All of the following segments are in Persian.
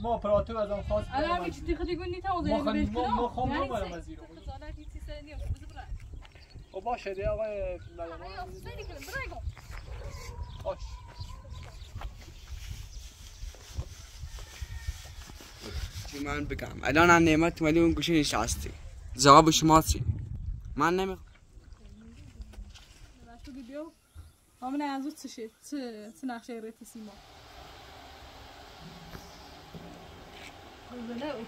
ما پراتو از آن خواست الان تیخه دیگون نیتا و ما بهش ما- نباید سه- از ایران. خب باشه دی آقای دیگه، برای گم. باش. چی من بگم؟ الان هم نعمت ولی اون گوشه نشستی. جواب شما چی؟ من نمی‌خوام. بیو آمنه از او چه چه نقشه ریت سیما؟ بله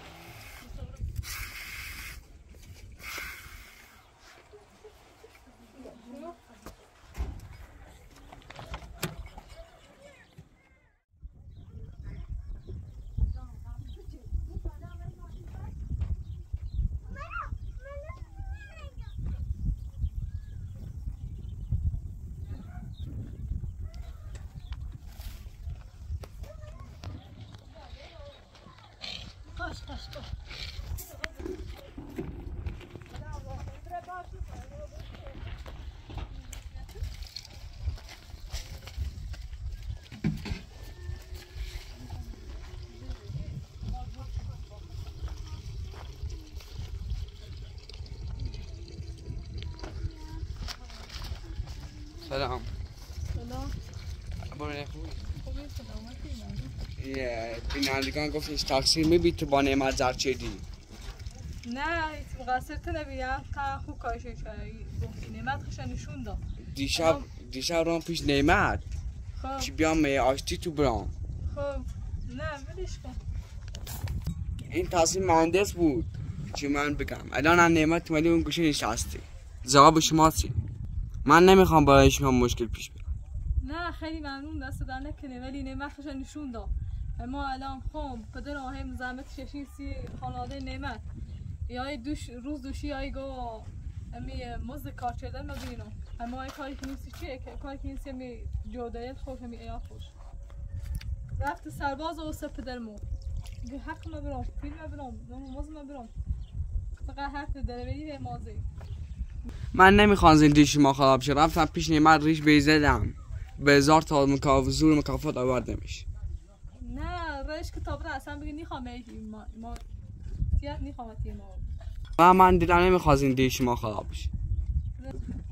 بینندگان گفتش تقصیر تو با نعمت زرچه نه هیچ مقصر تو نبیم تا خوب کارش گفتی نعمت خشن نشون داد. دیشب دیشب رام پیش نعمت. خب. چی بیام آشتی تو برام؟ خب. نه ولش کن. این تصمیم مهندس بود. چی من بگم؟ الان هم نعمت ولی اون گوشه نشستی. جواب شما چی؟ من نمی‌خوام برای شما مشکل پیش بیاد نه خیلی ممنون دست در نکنه ولی نعمت خشن نشون داد. ما الان خم پدر آهم زحمت ششی سی خانواده نعمت. یا دوش روز دوشی یا گو. امی مزد کار چردن مبینو اما ای کاری که نیستی چیه؟ که کاری که نیستی امی جودایت خوش امی ایا خوش. رفت سرباز و سه پدر مو. گو حق ما برام پیل ما برام نمو مز ما برام فقط حق دروری به مازی من نمی‌خوام زندگی شما خراب شه. رفتم پیش نعمت ریش بیزدم. به هزار تا مکاف زور مکافات آوردمش. نه رش کتاب را اصلا بگی نیخوام ایتی ما ما تیات نیخوام تی ما من من دلم نمی‌خواد زندگی شما خراب بشه.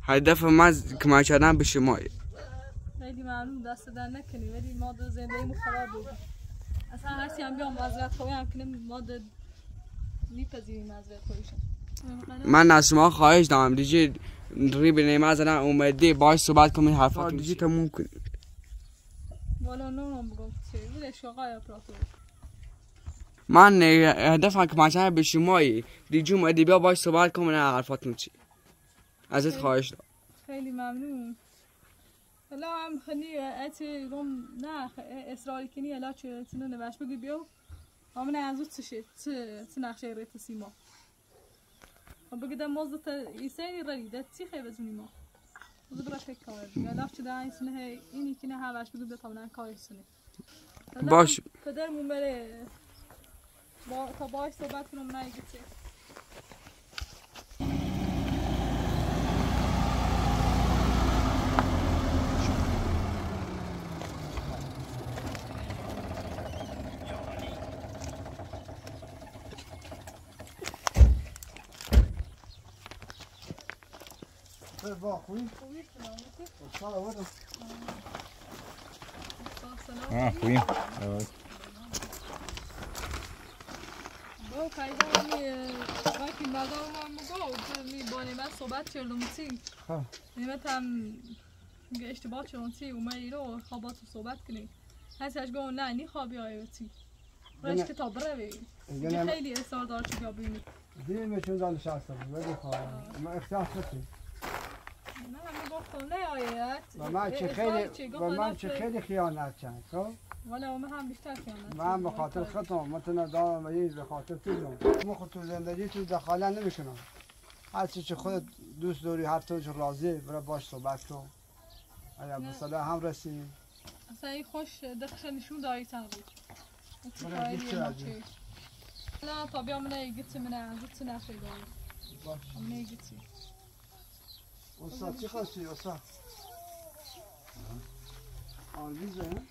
هدف من کمک کردن به شما خیلی ممنون دست در نکنی ولی ما دو زندگی مو خراب بود. اصلا هرچی هم بیام معذرت خوی هم کنیم ما دو میپذیریم معذرت خویشم من از شما خواهش دارم. دیگه ری به نعمت زدن اومده باش صحبت کنید حرفات دیگه تموم کنید نونم بگم چه ولش آقای اپراتور من هدفم کمک کردن به شما دیگه اومده بیا باش چی؟ ازت خواهش دارم. خیلی ممنون. حالا هم خیلی اتی روم نه اصراری کنی الا چه چه نوش بگی بیو. آمنه از او چه شه چه چه نقشه ریت سیما؟ خب بگی ده موزد تا ایسانی ردی ده چی خیلی بزنی ما؟ باش. پدر مون بره با تا باش صحبت کنم نه با می وقتی هم می با نعمت صحبت کردم چی ها. نعمت هم اشتباه کردم چی اومدی رو خوابات صحبت کنی هستش گو نه نی خوابی آیا چی رش. کتاب دیگه میگه نم خیلی اصرار دار چی بیا بینی دیگه میشون دان نشسته بود ولی خب ما اختیار من و من چه خیلی و من چه خیلی خیانت چند خب؟ ولی من هم بیشتر خیانت من به خاطر خودم متنا دارم و یه به خاطر تو ما خود تو زندگی تو دخالت نمی‌کنم هر چی که خودت دوست داری هر تو که راضی برای باش صحبت کن. اگر صلاح هم رسیم اصلا این خوش دخش نشون دایی تن بود چی من ما چی؟ لا طب يوم انا جيت من جيت ناخذ Оса, тихо стой, оса. Арбиза, а?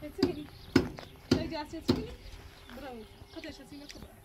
Эти мили. Найди, а эти мили? Браво. Куда же эти мили?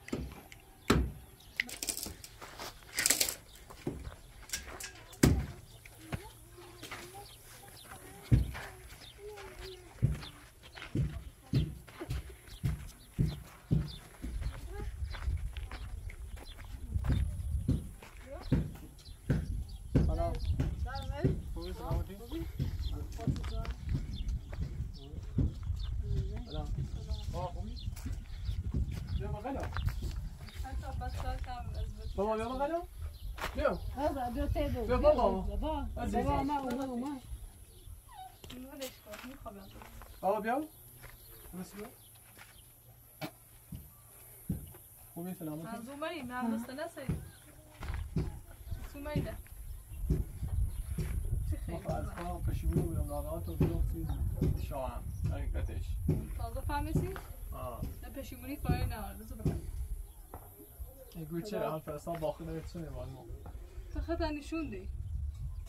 و بودم چیز شاهم حقیقتش تازه فهمیسی؟ آه پشیمونی کاری نه بذار بگم گوی چرا حال فرستان باخته نمی‌تونه ما تو خطا نشوندی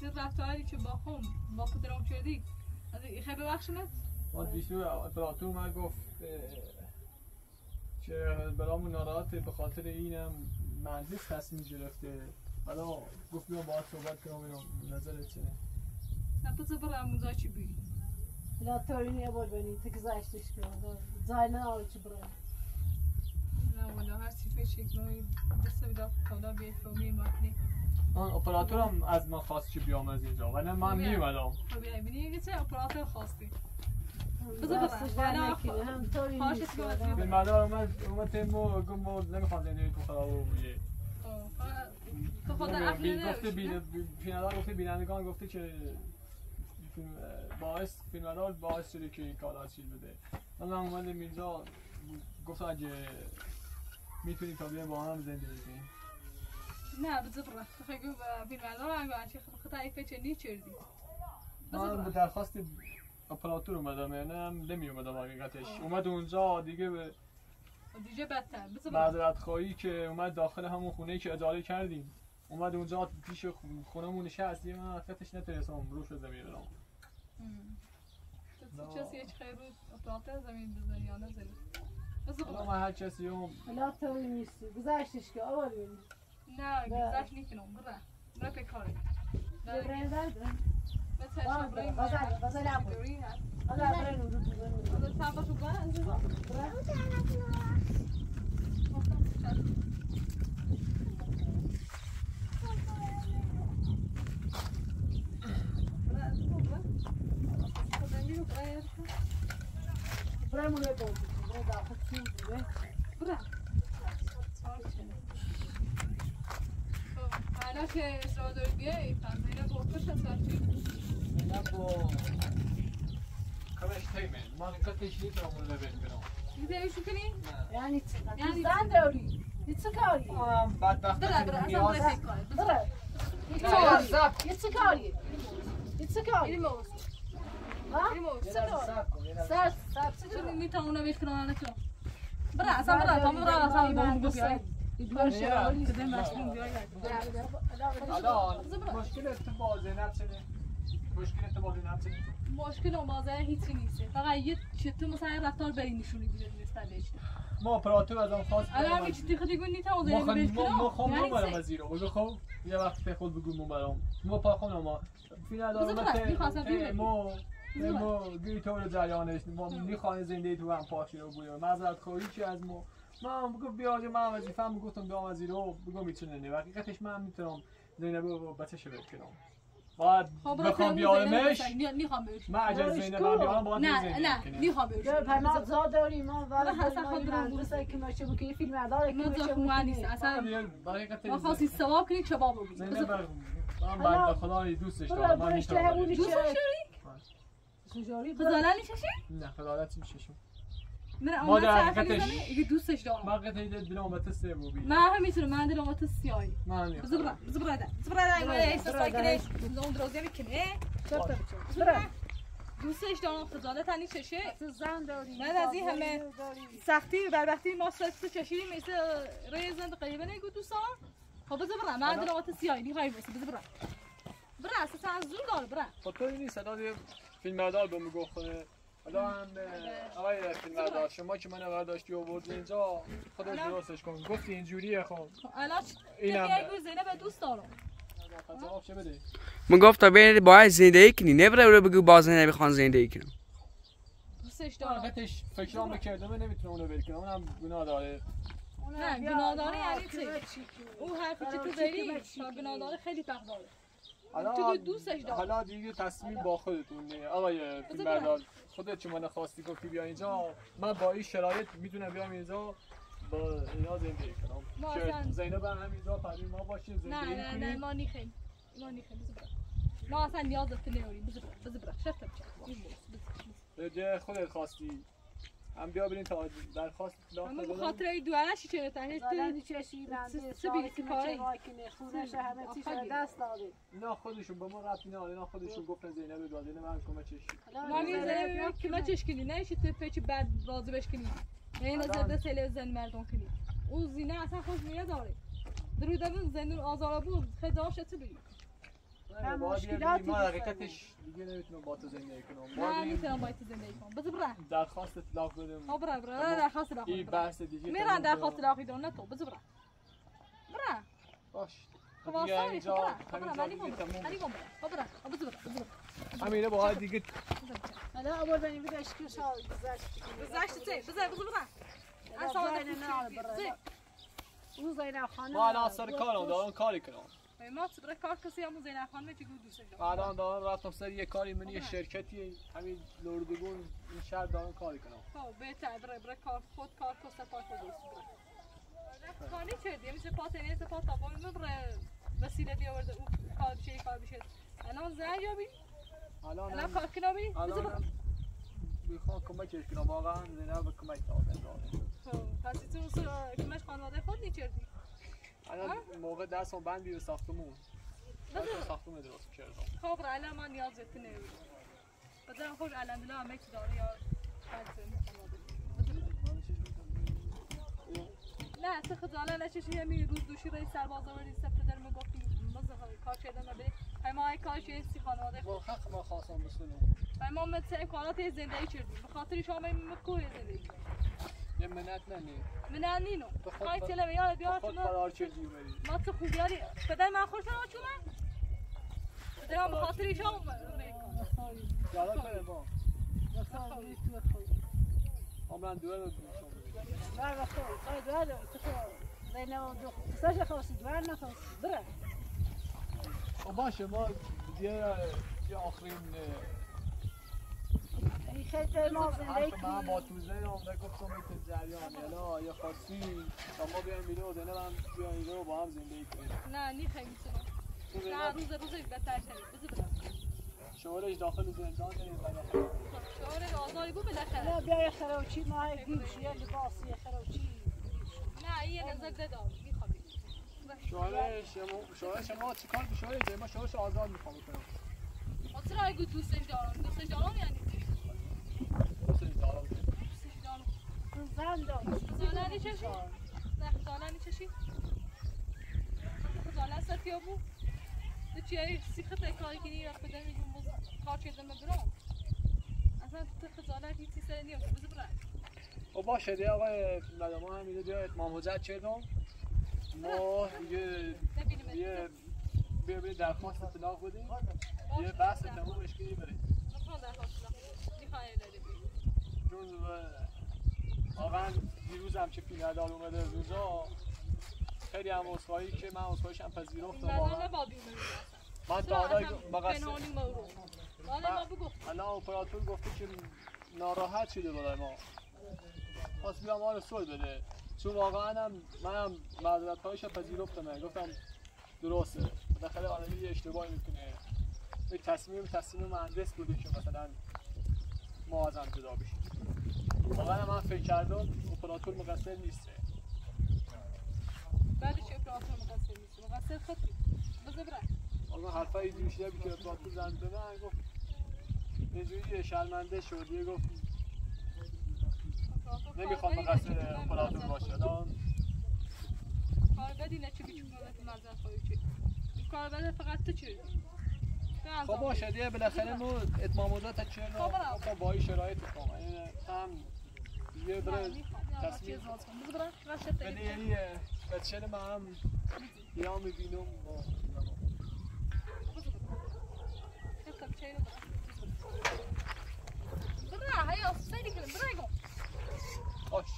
چه رفتاری که با خون با پدرم کردی از خیلی ببخشمت ما دیشو اپراتور من گفت که برامون ناراحته به خاطر اینم مهندس تصمیم گرفته. حالا گفت بیام باهات صحبت کنم ببینم نظرت چیه؟ نه بذار برم اونجا چی بگی؟ لا توريني ابو البني تكزاشتش كده زاينا او تبرا نه والا هر چی فکر کنی دست بدا خدا به فهمی مکنی آن اپراتورم از من خواست که بیام از اینجا و نه من بیا. میومدم خب ببینی که چه اپراتور خواستی؟ بذار هم طوری خواهش آدم. به مدار اومد اومد تیمو گفت ما نمی‌خوام زندگی تو خراب بوده تو خدا عقلی گفته فیلمدار گفته بینندگان گفته که باعث فیلمدار باعث شده که این کارا چیز بده. من اومدم اینجا گفتم اگه می‌تونی تا بیایم با هم زندگی کنیم. نه تو خیلی با فیلم الان هم گوشی خدا ای فکر نی چردی من به درخواست اپراتور اومدم یعنی هم نمی اومدم حقیقتش. اومد اونجا دیگه به دیگه بدتر. معذرت خواهی که اومد داخل همون خونه که اجاره کردیم. اومد اونجا پیش خونمون نشست دیگه من حقیقتش روش رو زمین برم تو کسی هیچ خیر رو اپراتور زمین بزنی یا نزنی برم من هر کسی هم لا گذاشتش که بنی نه گذشت نیکنم برم برم به کاری. برای بعد مثل شب بریم غزل غزل ابو دوری هست غزل یعنی یعنی یه چه کاری هم بدبخت برا برا اصلا موز ها اینی موز چه کاری سر سر چه چون کاری می‌تونم اونو بکنم نکنم برا اصلا برا تا برا اصلا دیدوار شوالی کده مشکل بیایی الان مشکل تو با چنه مشکل تو اون بازه هیچی نیست. فقط یه چطور مثلا رفتار بری نشونی دیگه نسبت بهش. ما اپراتور از آن خواست الان همین چیزی خودی گون نیتم از ما این بهش ما ما خواهم کنم نمارم از زیرو بگو خب یه وقت به خود بگو ما پا خونم ما. فیل ندارم بذار برم، می‌خواستم بگم. ما ما گوی طور جریانش ما می‌خواهیم زنده تو هم پاشی رو بودیم معذرت خواهی که از ما. من بگو بیا من وظیفه‌ام گفتم بیام از زیرو بگو می‌تونه نه. حقیقتش من می‌تونم زینب رو بچه شو کنم. باید بخوام بیارمش من زینب کو؟ هم بیارم باید نه نه. نیخوام یا پرمات زا داریم ما ولی داریم خود ما برو. مدرسه که ماشه بکنی فیلم اداره که خوب نیست. بکنی اصلا ما خواستی ثواب کنی کباب بگی زینب من بنده خدای دوستش دارم من برشته می‌تونم همونی ولی- که دوست سجاری خزاله نیششی؟ نه شو من ما می‌زنه یه دوستش دارم. من قطعی دل بلا اومده سه بو بی من هم می‌تونم من دلم تو سیاهی من بذار برم بذار برم بذار برم برو، احساس برو، کنی اون دروزی می‌کنه برو دوستش دارم خجالت تنی چشه زن داری. من از این همه سختی و بدبختی ما سخت چشیدیم مثل روی زند قریبه نگو دوستان خب بذار برم من دلم تو سیاهی نیخوای بسی بذار برم برم اساسا از زور دار برم خب تو اینی صدا فیلم مردار به میگو خود حالا هم آقای فیلمبردار شما که من برداشتی آوردی اینجا الان- درستش کن. گفتی اینجوریه خب. خب الان اینم- یه گوز زینب دوست دارم. بده من گفتم بین باید زندگی کنی. نبره رو بگو باز نمی‌خوان زندگی کنم. دوستش دارم. حقیقتش فکرام می‌کردم نمی‌تونه اونو کنه اونم گناه داره نه گناه داره یعنی چی؟ او حرفی که تو داری تا گناه داره خیلی فرق داره تو دوستش داری. حالا دیگه تصمیم با خودتونه آقای فیلمبردار خودت چه من خواستی؟ گفتی بیا اینجا. من با این شرایط می‌تونم بیام اینجا با اینا زندگی کنم. زینب هم همینجا پدوی ما باشیم نه زندگی نه نه کنیم ما نیخیم. ما نیخیم. برم. ما اصلا برم. شرط بچه این بود. بذار. جه خودت خواستی هم بیا بریم تا درخواست اما بدم. بخاطر این دوارشی چرا زالانی تو چشی بنده س- بیرسی کاری. خونش همه چیز. دست داده. اینا خودشون به ما ربطی نداره اینا خودشون گفتن زینب داده نه من کمک چشی. که ما چش کنی. نه ایشی تو پیچ بد راضی بش کنی نه این الان- زده تلویزیون مردم کنی. او زینه اصلا خوش میاد داره درود من زندون آزارا بود خیلی داشت تو بگی. باید مشکلاتی بیشتر حقیقتش دیگه نمی‌تونم با تو زندگی کنم نه باید بریم می‌تونم باید تو زندگی کنم بذار برم درخواست اطلاق بدم ها برم برم نه درخواست این لاخی بحث دیگه میرن درخواست. لاخی دون نه تو بذار برم برم باش خب بذار بذار همینه با حال دیگه بذار. حالا آوردن بدش که شال گذشت گذشت چه بذار بذار برم اصلا نه نه بره اون زینب خانم ما الان سر کارم دارم کاری کنم ما برای کار کسی همون زینب خانم چه دوستش دارم الان دارم رفتم سر یه کاری من یه شرکتی همین لردگون این شهر دارم کاری کنم خب بهتر برای برای کار خود کار کست پای خود دوست کاری کردی میشه پات نه پات تا باید برای وسیله بیاورده. او کار بشه کار بشه الان زن یابی؟ الان الان کار کنم بی بذار الان. می‌خوام کمکش کنم. واقعا زینب کمک دادن خب پس تو کمش خانواده خود نیچردی؟ الان موقع دستم بند بیره ساختمون. ساختمون درست کردم خب الان من نیاز بهت نمیدم بذارم خوش الحمدلله همه چی داره یا بس خانواده نه تو خجاله نششی همین روز دوشی رئیس سرباز آوردی سفت در می‌گفتی مزه کار کردن و بری ما کار چه سی خانواده با حق ما خواستم بسنم و ما مثل امکانات زندگی کردیم به خاطر شما من کوه زندگی. مناتنا ني من انينو هاي تلا يا بيا شنو ما تخو ديالي بدل ما اخرت أنا شو ما بدل ما خاطري شو يا لا كلام ما عمران دوال لا لا خلاص هذا هذا لأنه سجل خلاص دوالنا خلاص درع وباشا ما ديال اخرين این خیلی ما من با توزه آمده گفتم ایت جریان یلا یه خاصی تا ما بیایم بیرون و اینجا و با هم زندگی کنیم. نه نی خیلی چرا. نه روز بذار برم شعورش داخل زندان شعار آزاری بود بالاخره یا بیا یه خروچی ما گوش یه لباس یه خروچی نه این یه نظر میخوابی شوهرش شما شوهرش ما چیکار به شوهرش ما شوهرش آزاد می‌خوام کنم خاطر اگه دوستش دارم؟ دوستش دارم یعنی باشه دیگه آقای ما هم اینجا جای اتمام حجت کردم ما نبینیم یه بیا بیا درخواست اطلاق بدیم. یه بحث تمومش کنیم بریم می‌خوام در حال می‌خوام داری اه، واقعا دیروز هم که فیلمدار اومده روزا خیلی هم اصخایی که من اصخاییش هم پذیرفتم من واقعا. من تا حالا بگو الان اپراتور گفته که ناراحت شده برای ما. پس بیام ما رو سل بده. چون واقعا هم منم معذرت هایش پذیرفتم گفتم درسته. بالاخره آدمی یه اشتباهی می‌کنه. یک تصمیم تصمیم مهندس بوده که مثلا ما از هم جدا بشیم. واقعا من فکر کردم اپراتور مقصر نیسته. بعدش اپراتور مقصر نیست. مقصر خودی بذار برم. واقعا حرفای اینجوری شده که اپراتور زنگ به من گفت اینجوری شرمنده شد. یه گفت نمی‌خوام مقصر اپراتور باشه. کار بدی نه چی بیچون مزرعه خواهی چی کار بده فقط تو چی؟ خب باشه دیگه بالاخره مو اتمام مدت چه خب. خب با این شرایط کنم هم یه بره تصمیم ولی یعنی بچه ما هم یا می‌بینم برا هيا سيدي كلام برا خوش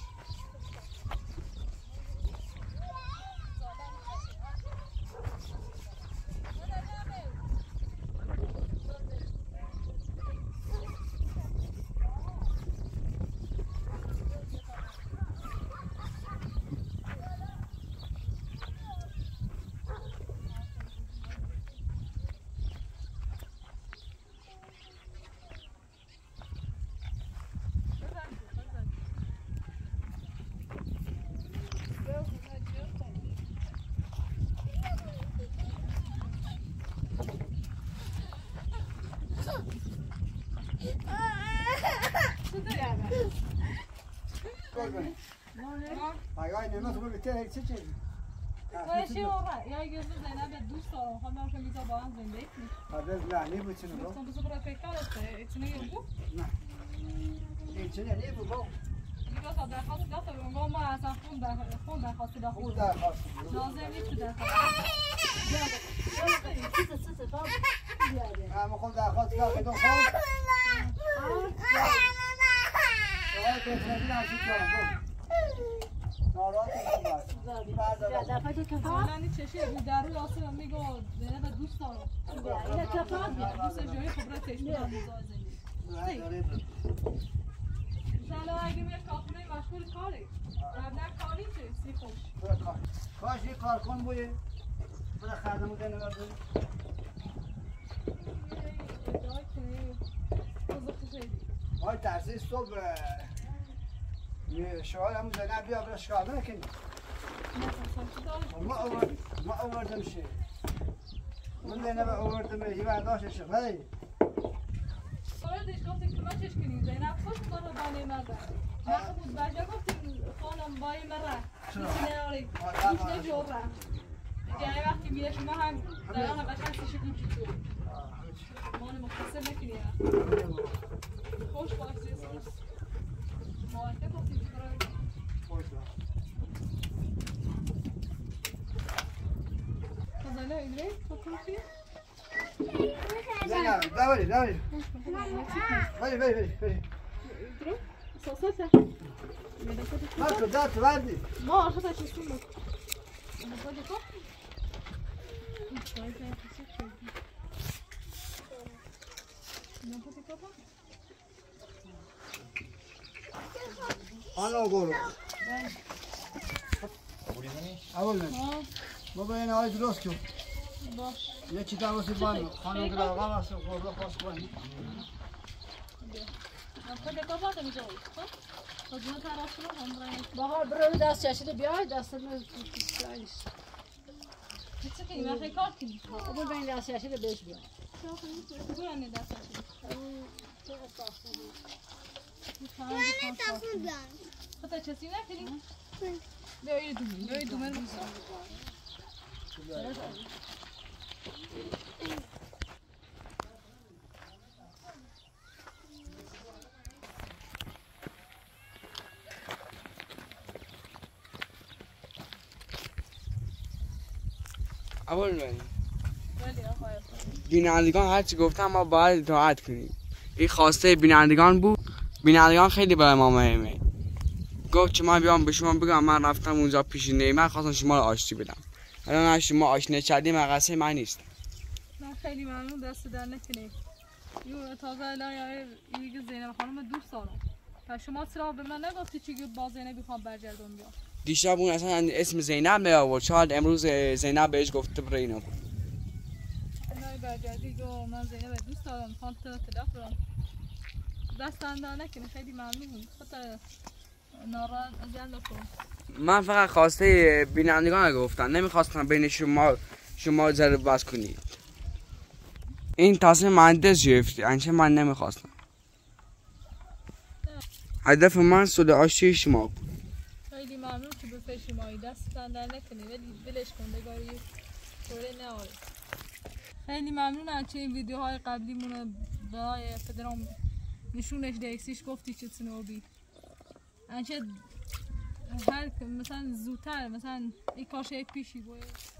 گل کنی رو بهتر چه چیزی ولی ورا یا یه روز زینب دوست دارم خب من می‌ذارم با هم زنده کنیم حالا لعنی بود چنو گفتم بذار برای فکر کرده اتنه یه بود این چه یعنی بود دیگه تا درخواست دادم میگم ما اصلا خون در خون درخواست خود دادم درخواست لازم نیست درخواست خود درخواست خود آقای بهتری نشید جان کاش یک کارکن بوده بوده خردمو کنی بزرگ خیلی آقای تحصیل صبح شوال همون زنه بیا برای شکار نکنی ما آورد ما آوردم شه من زنه با آوردم هی برداشت شه ولی کار دیش گفتی که من چش کنی زینب خوش کار بانی مرده نه بود بجا گفتی خانم بای مره هیچ نیاری هیچ نجوره دیگه وقتی میره شما هم داران بچه هستی شکل تو. ما مختصر نکنی خوش باشی مواقع گفتی چیکار خزانه ایدری بکنی زنه دوری دوری ولی ولی ولی ولی ساسته مارکو داد وردی ما آخه چیز کن بکن انا خودی کن آنو گورو اول من ما باید آی درست کن باش یه چی دواسی بانو خانم گرا غم است گورو پاس کنی خودی کن باید میشه خودی طرف رو هم برای بهار برو دست چشیده بیای دست من چیزی که این وقتی کار کنی برو به این دست چشیده بهش بیای برو اینه دست هشتی خودت چیزی نکنی بیایی دومن بیایی دومن بسا اول بینندگان هر چی گفتم ما باید اطاعت کنیم. این خواسته بینندگان بود. بینندگان خیلی برای ما مهمه. گفت که من بیام به شما بگم. من رفتم اونجا پیش نیمه. خواستم شما رو آشتی بدم. الان از شما آشنا کردیم مقصه من نیست. من خیلی ممنون دست در نکنی یو تازه الان یه زینب خانم دوست دارم. و شما چرا به من نگفتی چی با زینب بخوام برگردم بیام. دیشب اون اصلا اسم زینب نیاورد. شاید امروز زینب بهش گفته بره اینا بود. برگردی گو من زینب دوست دارم. خواهم تو تلف برم دست نکنی خیلی ممنون. خود من فقط خواسته بینندگان رو گفتم. نمی‌خواستم بین شما شما ضرب بس کنید این تصمیم مهندس گرفتی. انچه من نمی‌خواستم. هدف من صلح آشتی شما بود. خیلی ممنون که به پیش مایی دست در نکنی. ولی دلش کن. بگاری طوره نه خیلی ممنونم چه این ویدیوهای قبلیمون برای پدرام نشونش دیکسیش گفتی چه سنوبی. انچه هر مثلا زودتر مثلا این کاش یک پیشی باید.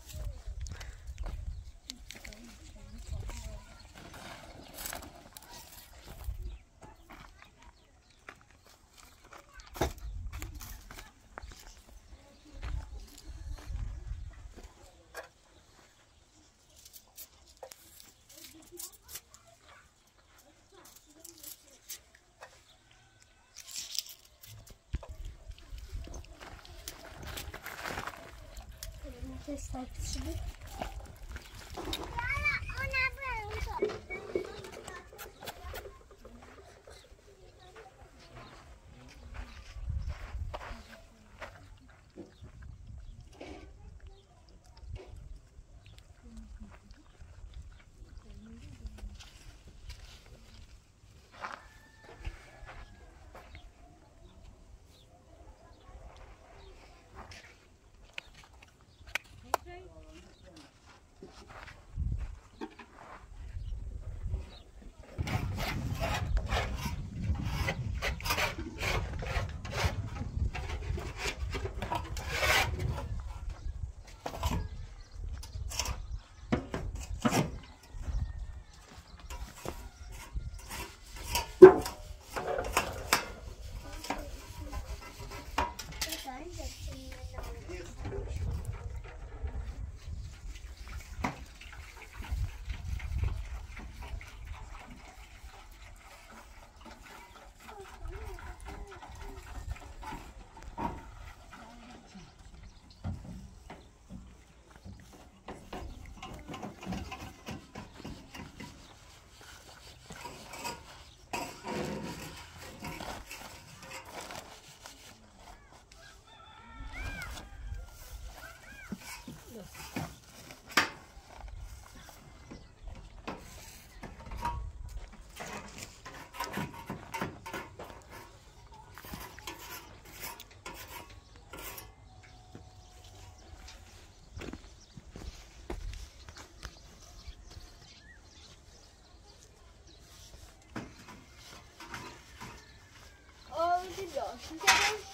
Is that it?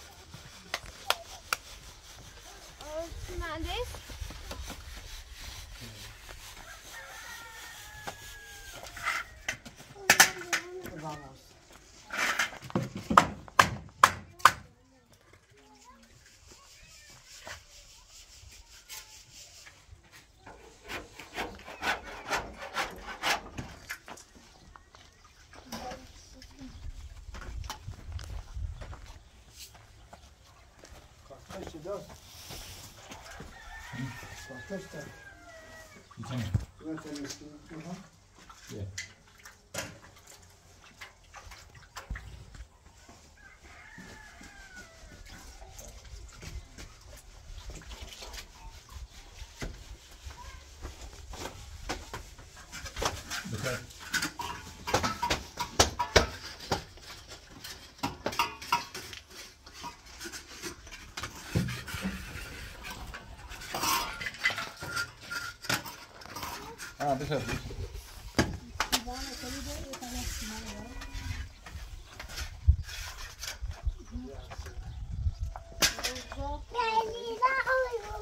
gel. Bir tane. Bir Dışarı.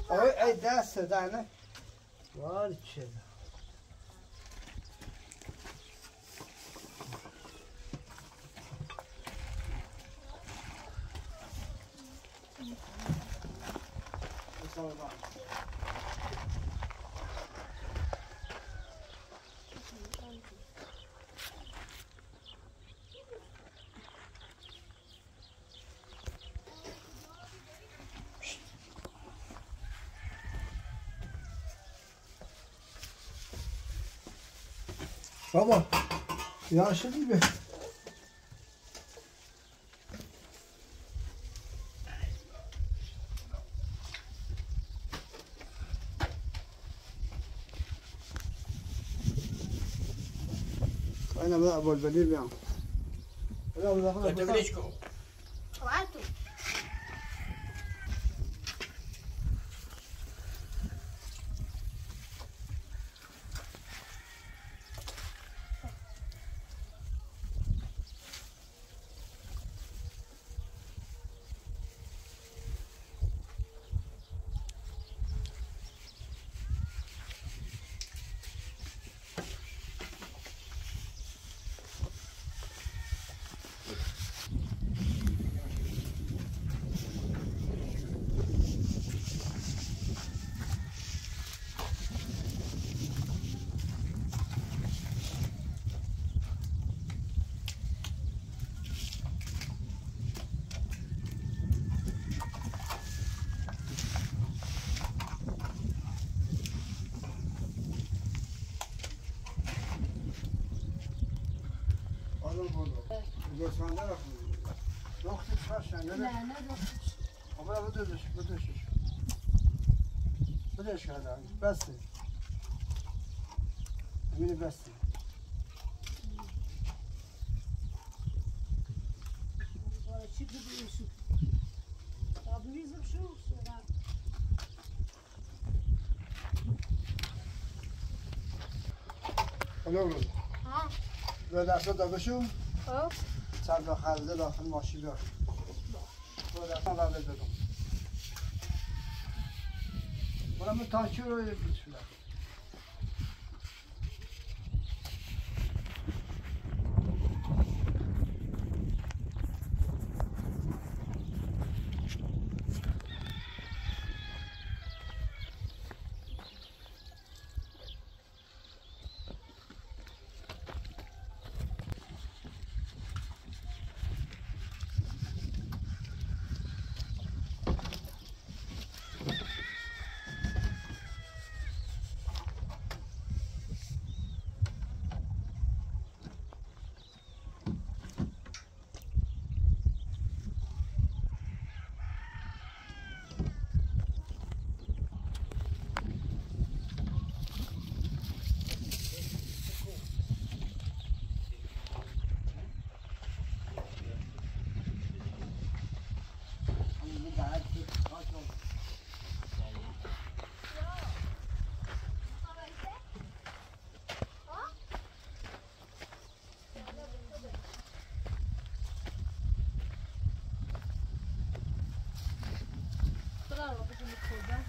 Ay, ay, dessa, dá, né? Claro. Baba, yaşlı gibi. أنا بقى أبو البليل يعني لا لا لا برو برو گوسفنده رو خود دختر فرشن نه نه نه دخترش. خب برو بدوزش بدوزش بدوزش کردن بسته. میره بسته. حالا ها به دست دا بشو خب. سر به داخل ماشین بیار برو دست را بدم برو من تانکی رو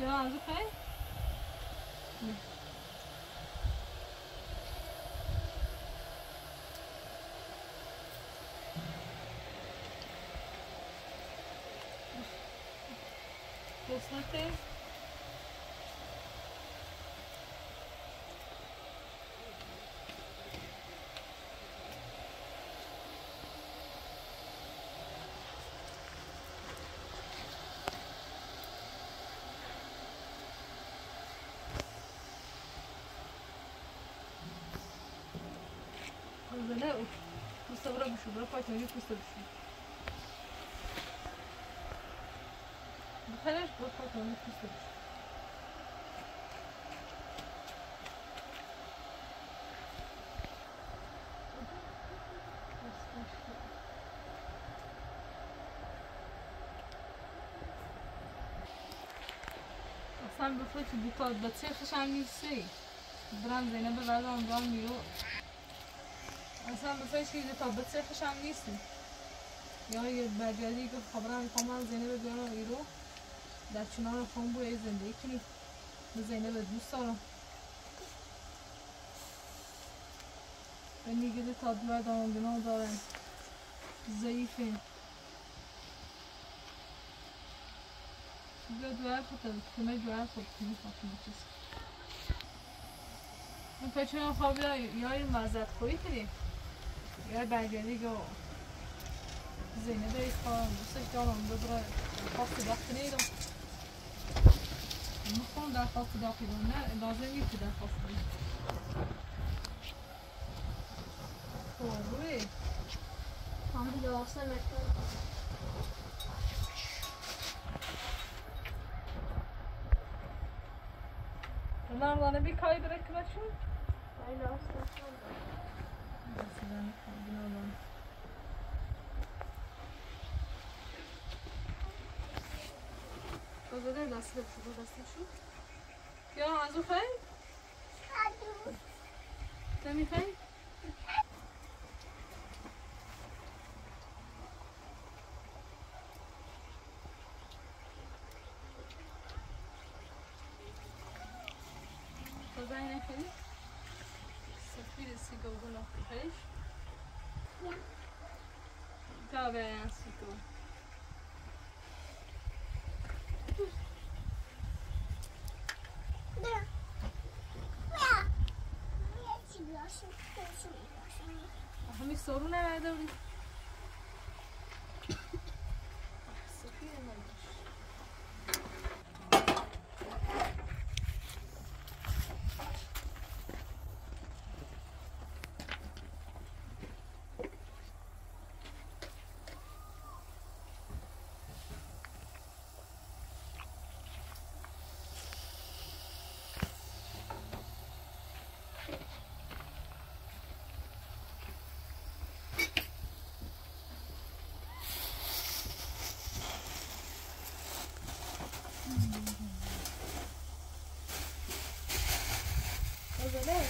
چیزی خودم دو سکیم پیاور نه پوست برو بشو برو پاک کنی پوست بشو بخیرش برو پاک کنی پوست بشو اصلا بفرد که بیکار به چرخش هم نیستی برم زینب بردم برم میرو اصلا بفرد که تا به چرخش هم نیستی یا یه برگردی که خبرم می‌خوام من زینب بیارم ایرو. در چنان خون بوی زندگی کنی به زینب دوست دارم. و میگه تا دو دارم گناه دارم ضعیفه. بیا دوار خود کمه دوار خود کنی خواهد چیز. من پچه خواب یا این مزد خوری کنی یا برگردی گو زینه به خواهم دوستش دارم ببره خواست داخل نیدم می‌خوام درخواست داخل نه لازم نیست که درخواست بدم خب روی هم لاسه مکن مردانه بی کاری بره که بچون ای لاسه بزرگ دست بشو دستشو یا از او خیلی؟ Safir si go gula fez? Tá bem, assim tu. Ajá, mi sobrina era de ahorita. Bozole.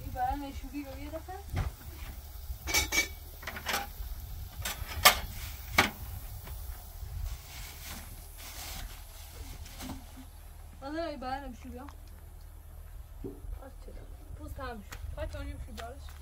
این برای نشوری رو یه دفعه Bozole این برای نشوری ها پوز تمام شد خواهی تونیم شو بارش O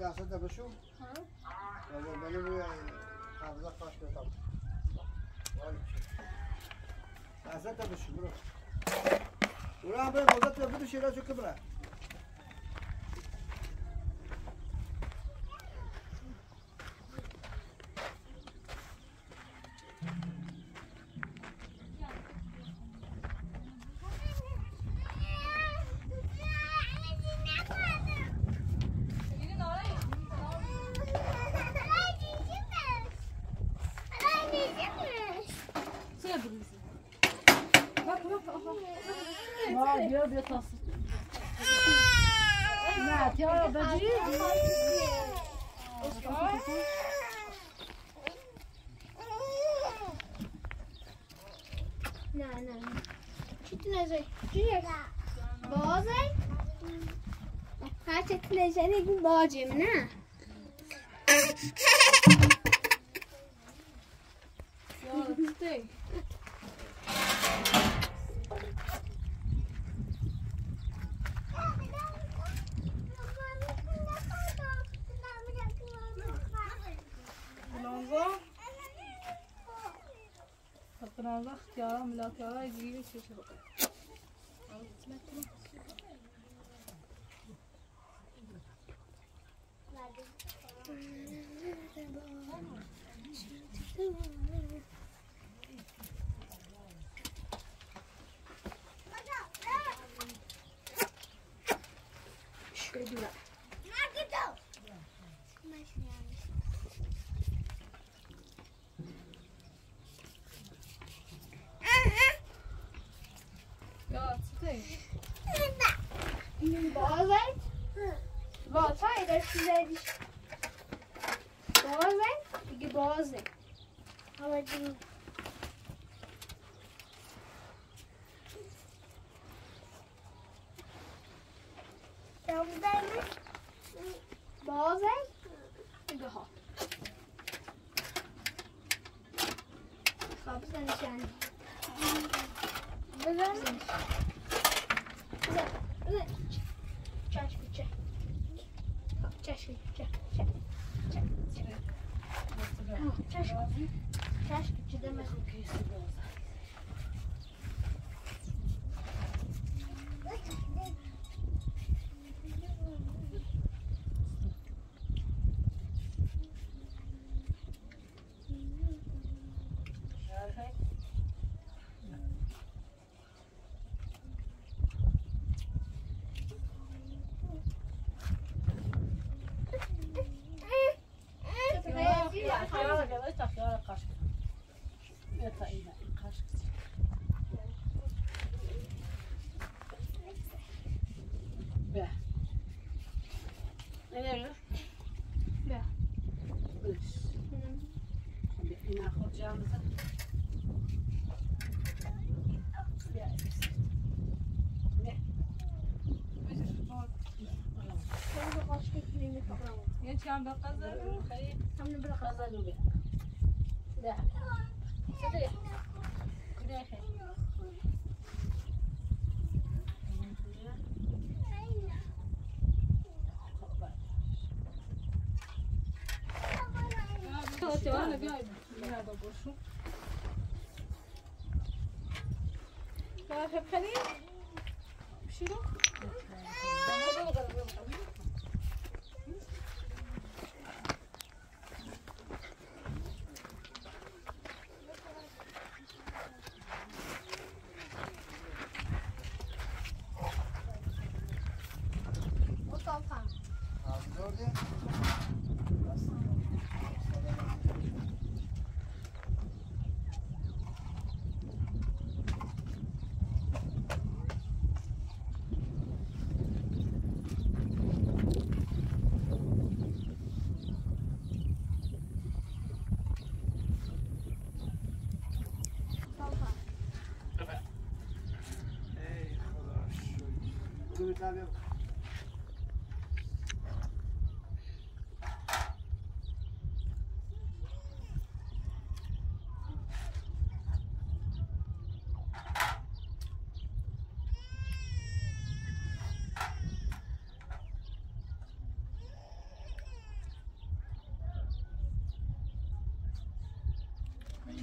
ازاتا بشو. ها اول بنم یه حاضیه خاص داره ازاتا بشو برا ورا به بذات یهو یه چیزا جوکه برا Yağ millet yağ giyiyor çocuk. Thank you. viu? Acho que te dá mais um que isso, Be. Ne diyor? Be. Buluş. Şimdi inak olacağımıza. Ne? Başka bir yemek yapalım. Ne çambak kazanıyor? Tam da bir kazanıyor. بیای بیای با باشو هب کنی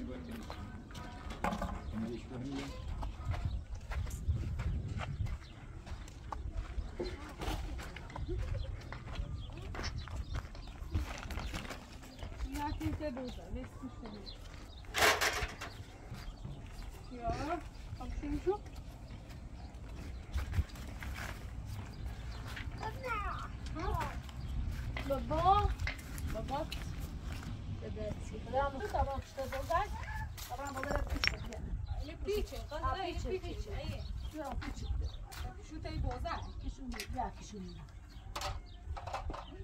یا که دوزه لیست میشه یا همچین شو Baba.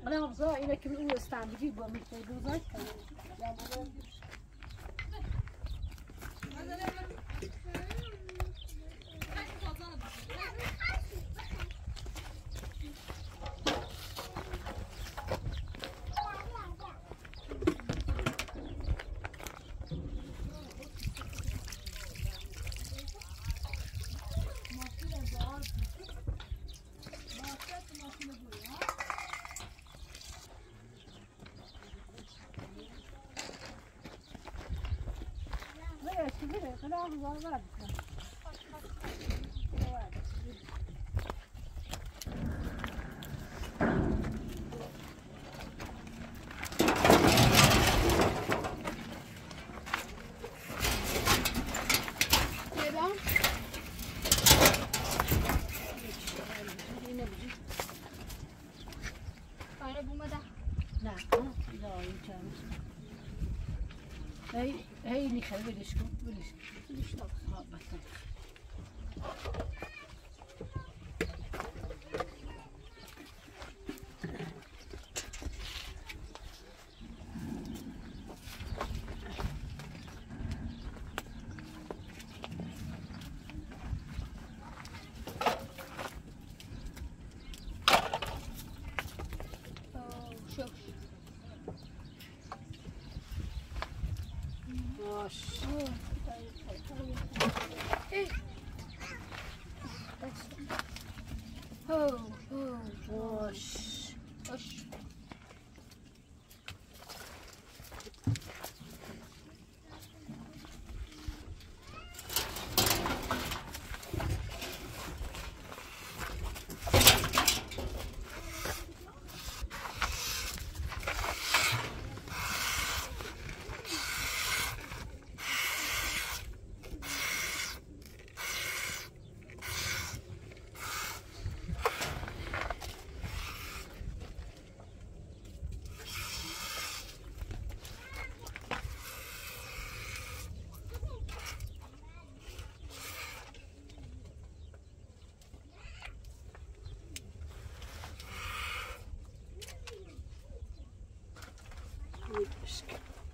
أنا مبزوع إلى كل أول استعملي بقى متجوزات لا هاي هاي اللي خلوه لشكم Oh, shit.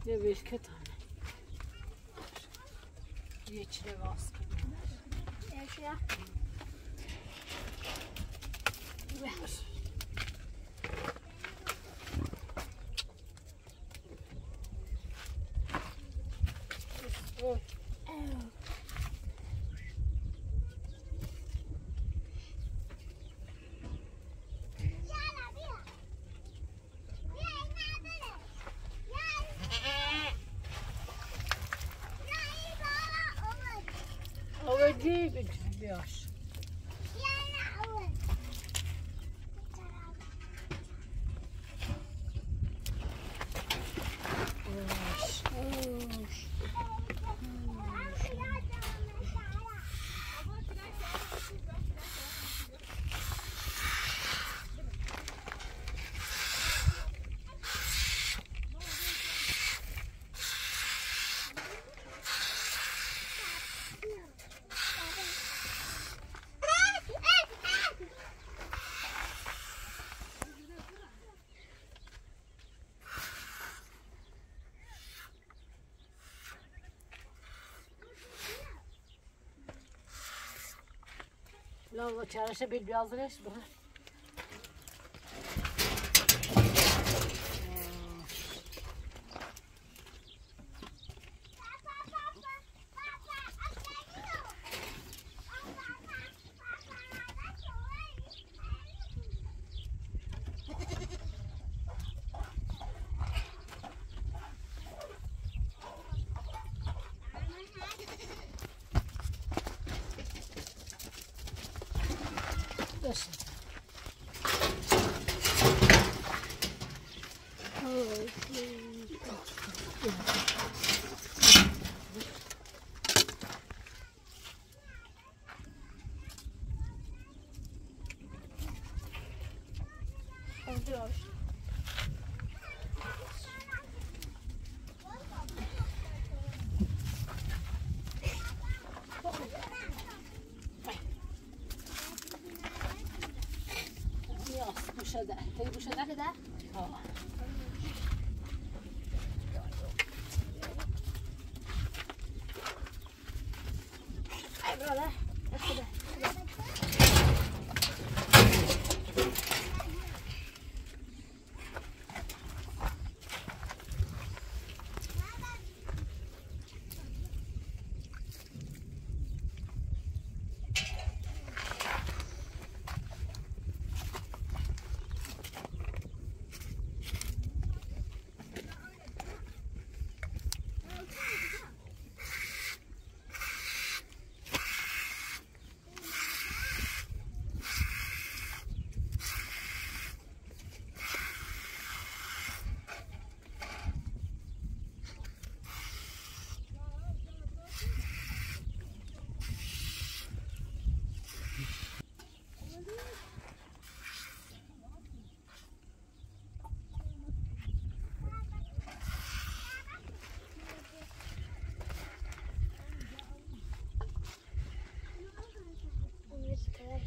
Det vilket han Geçire baskı. Şey Yaşa. Ver. Ne olur çaresi bil biraz reş. kızıyor.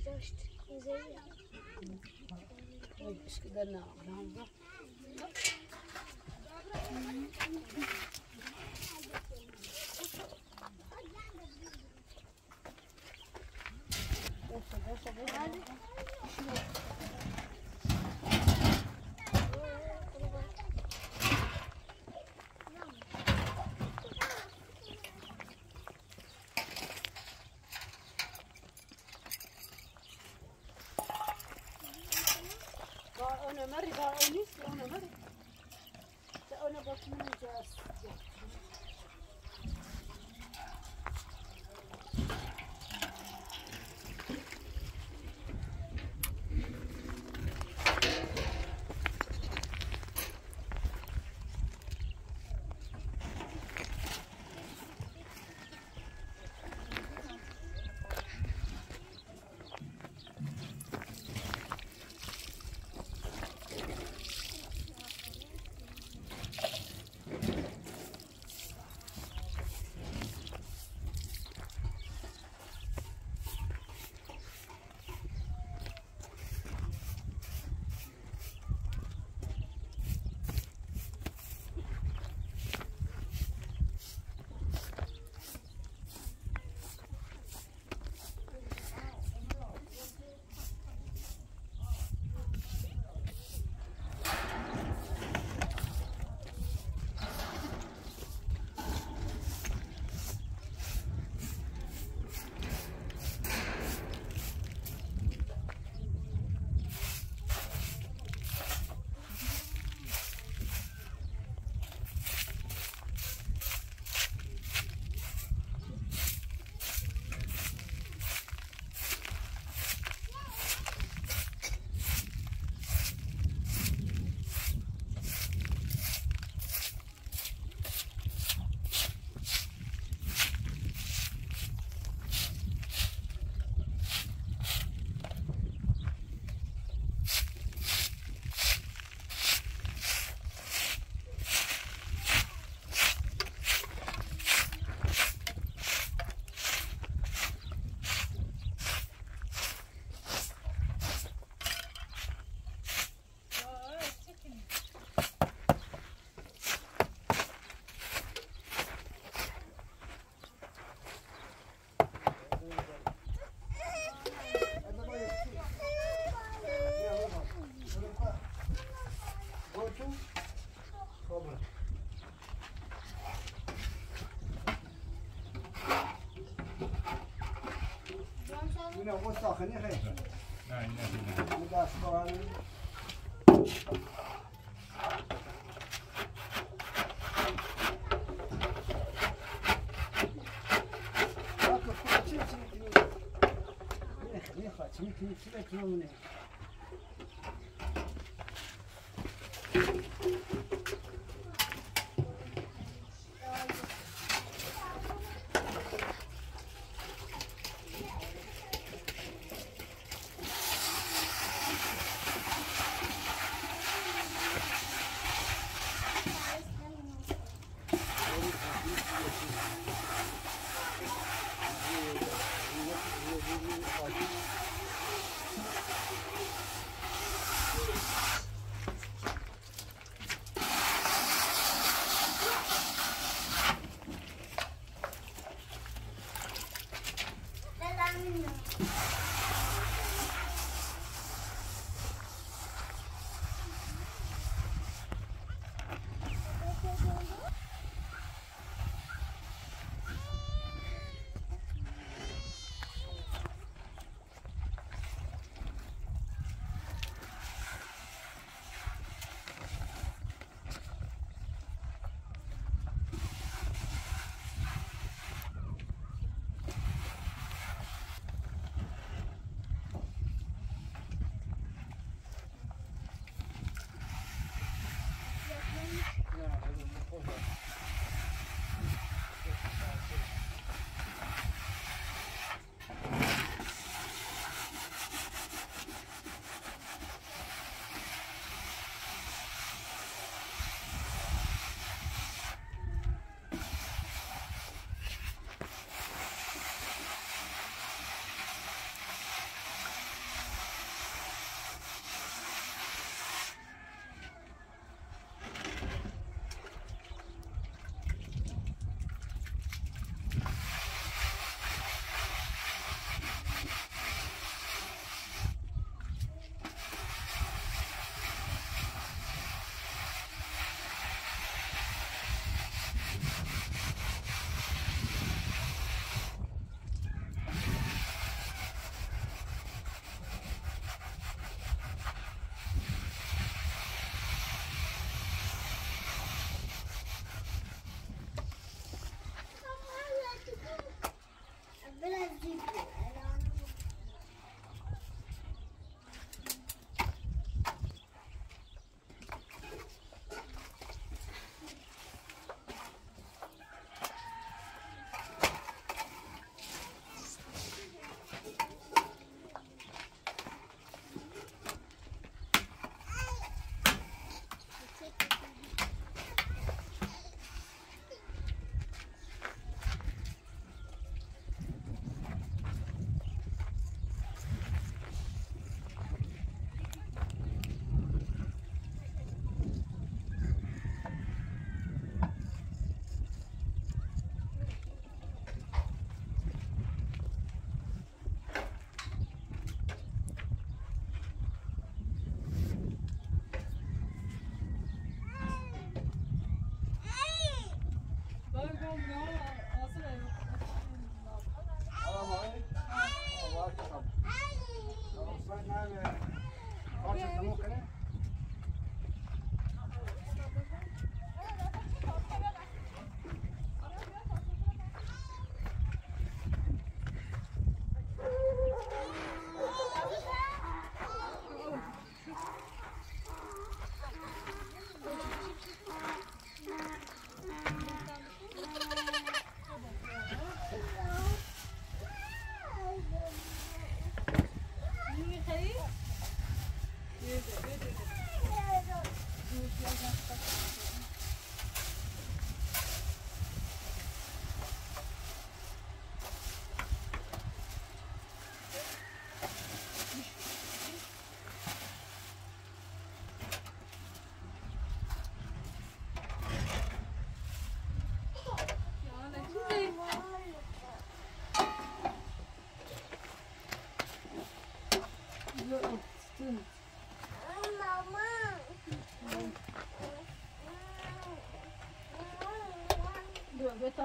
Deixa, deixa, deixa. نعم نعم انا مري بقى انيس انا مري انا بس من جاس این آقا ساخنی خیلی نه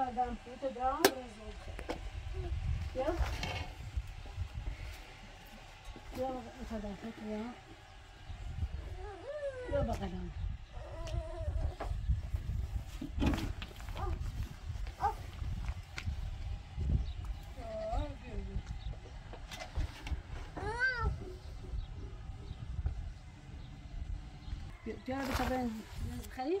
Adam puta dá um resultado. يلا غدا فكرة يلا غدا جابت خليل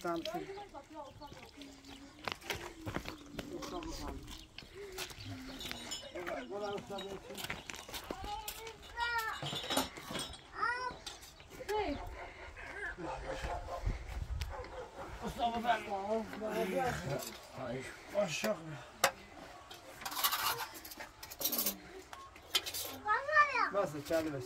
کدوم تام شد عاشق بس چاله بس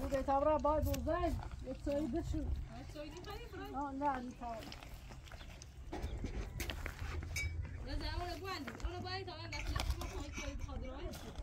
بوده تابرا باید بوزن یک سایی بشو سويدي خاي براي آه نه نیتاب لازم انا بواندي انا باي طبعا لكن ما خايف سويدي خضراء هذا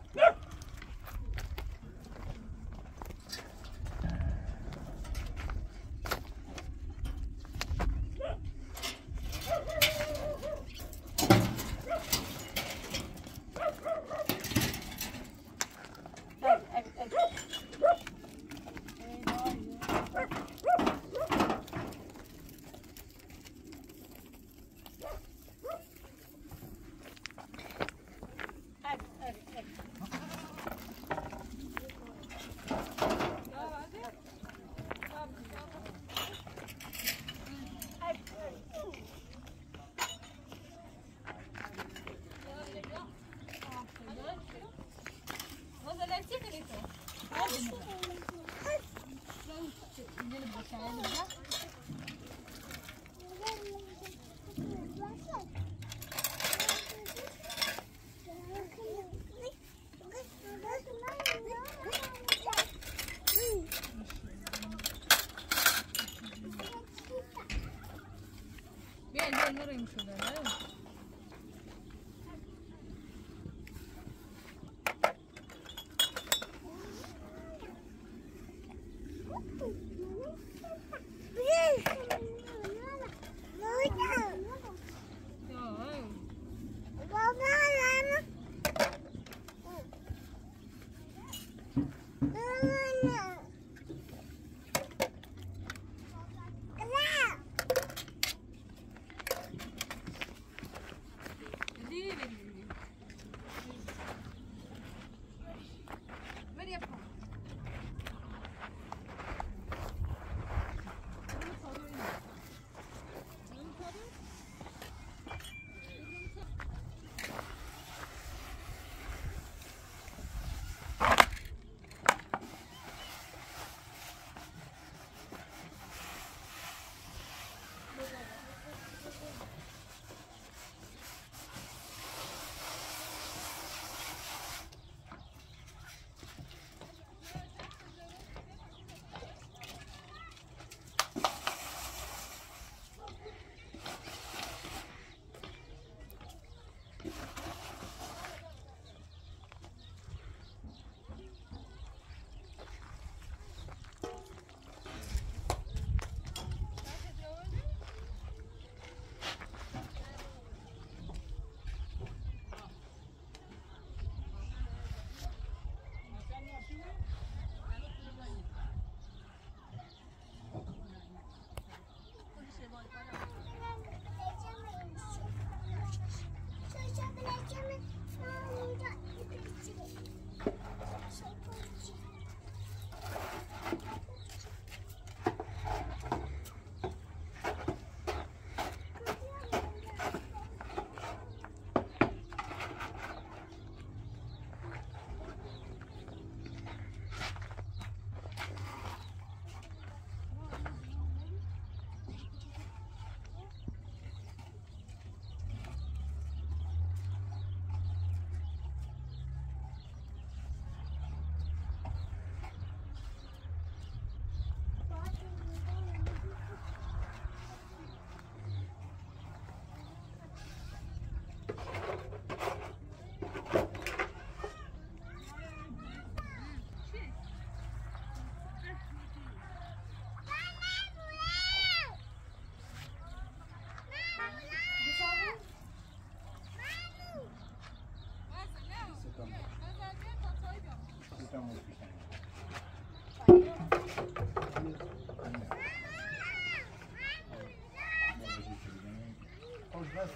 Nasıl?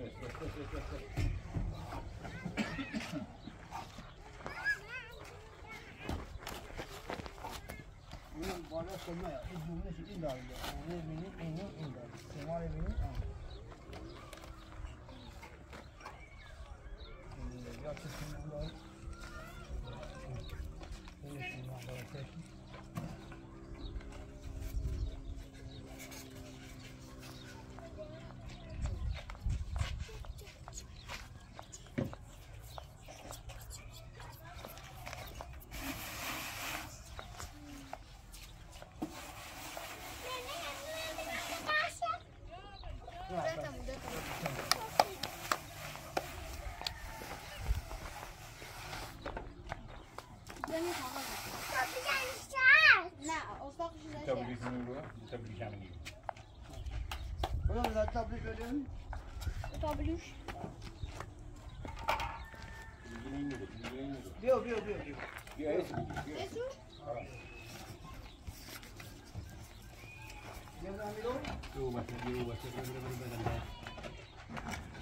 Evet, evet, evet, evet, evet. bana sorma ya. Bu cümle şu indarlı. Bu evinin enin indarlı. Kemal evinin anı. Gerçekten bunlar... Bunu şundan bana seçtim. بیا اسم بگیر، بیا. اسوش Gel lan bir oğlum. تو بس بیا بس بیا بیا بیا بیا بیا.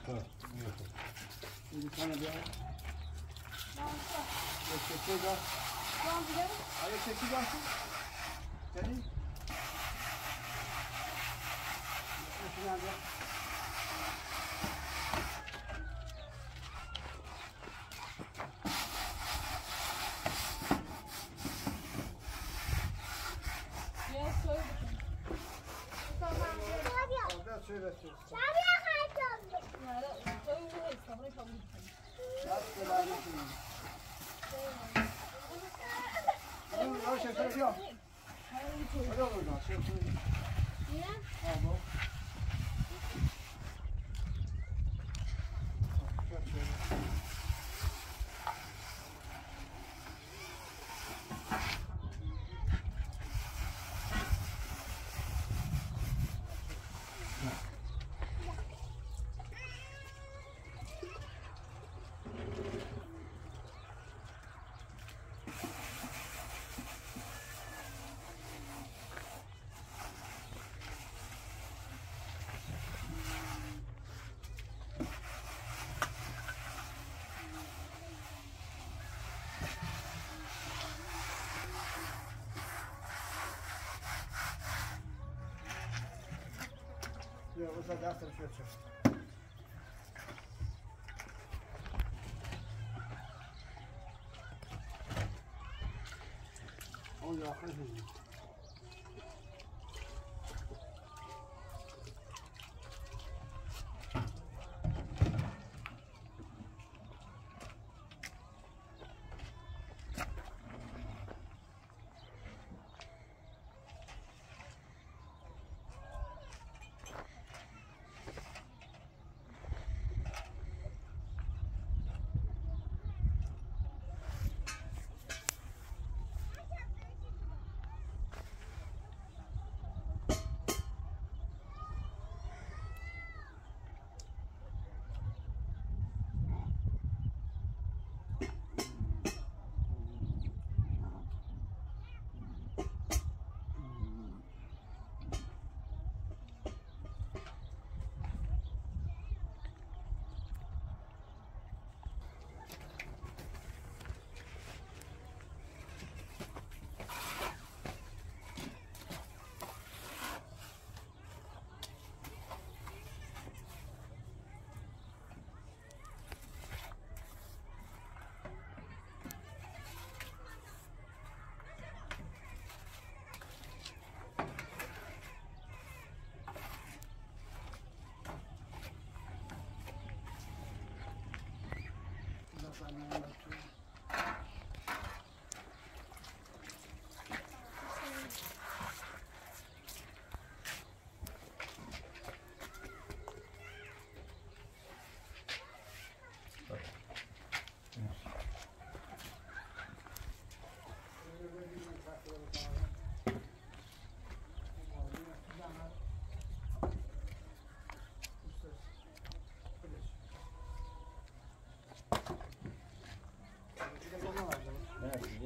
خب، بیا خب. Bir tane daha. Yok, çekil daha. Tamam gidelim. Hayır, çekil daha. Senin. Another. Я уже завтра хочу. Он я хожу. Amen.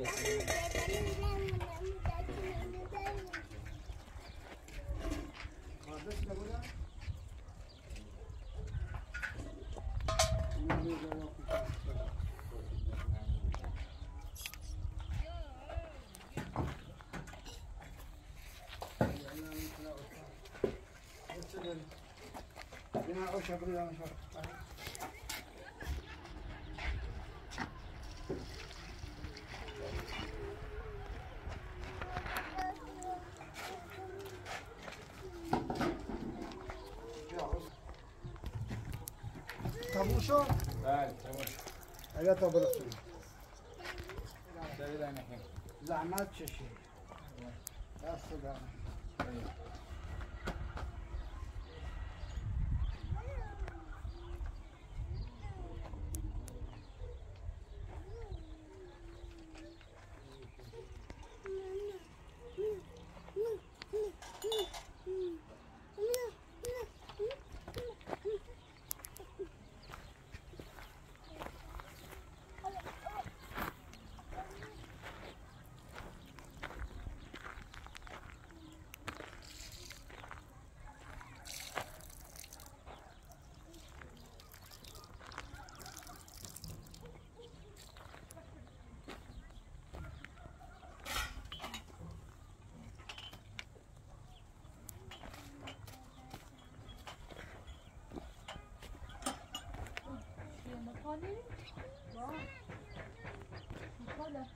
Resim. Kardeş de burada. Bina o şapını yanlış var. تموم شد بله اگر تا برسونی سری در نکنی زحمت چشی دست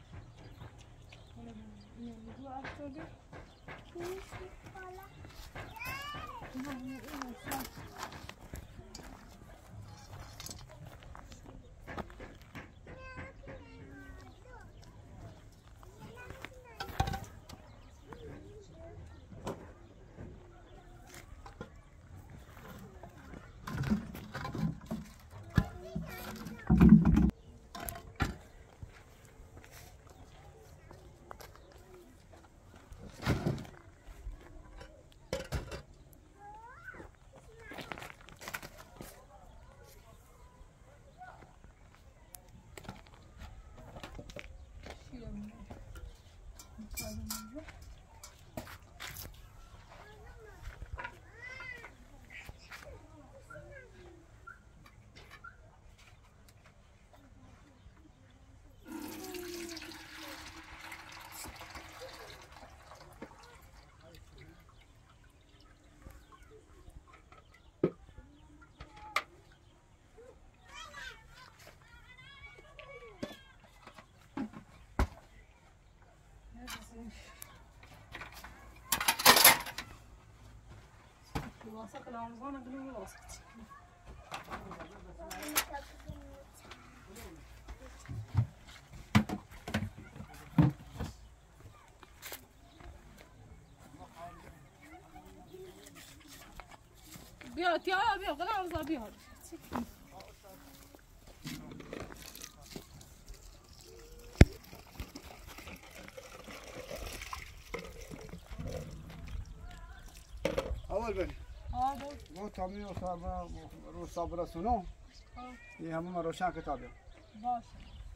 بیا تیا بیا قلم بیا اول بری آه کتابی و روساب رسونو یه همه روشن کتابه باشه.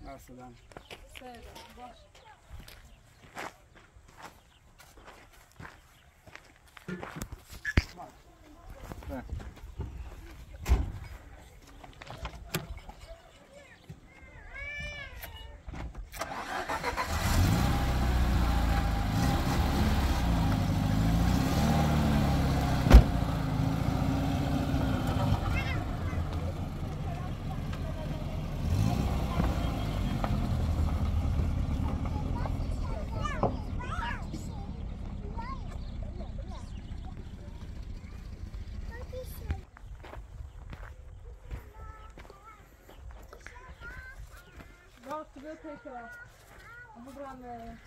مرسدن باشه. وقت به تکرار اما برم